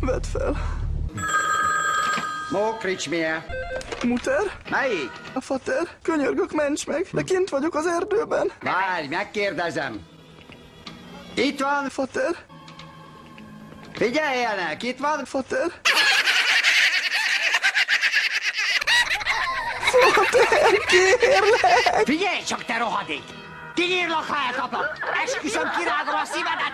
Vedd fel. Mókrics milyen? Muter? Melyik? A fater? Könyörgök, ments meg, de kint vagyok az erdőben. Várj, megkérdezem. Itt van, Fater? figyeljenek, itt van. Fater? Figyelj csak, te rohadék! Kinyírlak, ha elkaplak! Esküszöm, kirágom a szívedet!